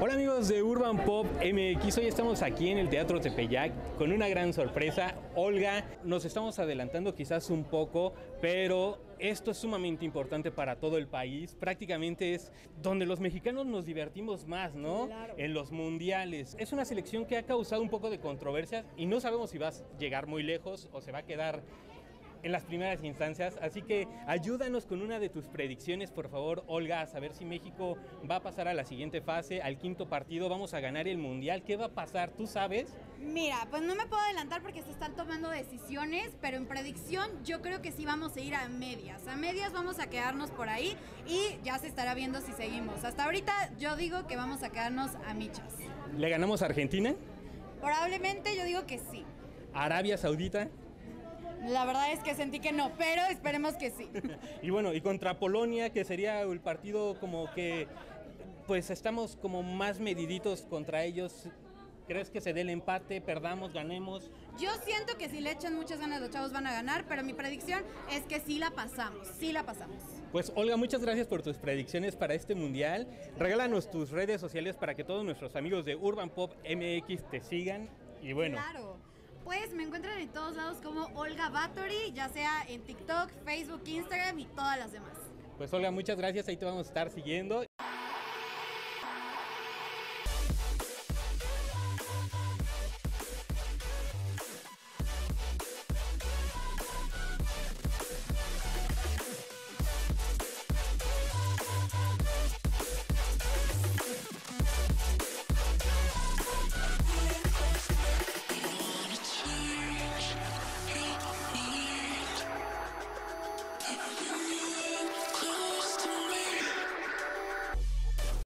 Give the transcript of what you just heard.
Hola amigos de Urban Pop MX, hoy estamos aquí en el Teatro Tepeyac con una gran sorpresa. Olga, nos estamos adelantando quizás un poco, pero esto es sumamente importante para todo el país. Prácticamente es donde los mexicanos nos divertimos más, ¿no? Claro. En los mundiales. Es una selección que ha causado un poco de controversia y no sabemos si va a llegar muy lejos o se va a quedar en las primeras instancias. Así que ayúdanos con una de tus predicciones, por favor, Olga, a saber si México va a pasar a la siguiente fase, al quinto partido, vamos a ganar el mundial. ¿Qué va a pasar? ¿Tú sabes? Mira, pues no me puedo adelantar porque se están tomando decisiones, pero en predicción yo creo que sí vamos a ir a medias. A medias vamos a quedarnos por ahí y ya se estará viendo si seguimos. Hasta ahorita yo digo que vamos a quedarnos a michas. ¿Le ganamos a Argentina? Probablemente yo digo que sí. ¿Arabia Saudita? La verdad es que sentí que no, pero esperemos que sí. Y bueno, y contra Polonia, que sería el partido como que, pues estamos como más mediditos contra ellos. ¿Crees que se dé el empate, perdamos, ganemos? Yo siento que si le echan muchas ganas los chavos van a ganar, pero mi predicción es que sí la pasamos, sí la pasamos. Pues Olga, muchas gracias por tus predicciones para este mundial. Regálanos tus redes sociales para que todos nuestros amigos de Urban Pop MX te sigan. Y bueno, Claro. Pues me encuentran en todos lados como Olga Batory, ya sea en TikTok, Facebook, Instagram y todas las demás. pues Olga, muchas gracias, ahí te vamos a estar siguiendo.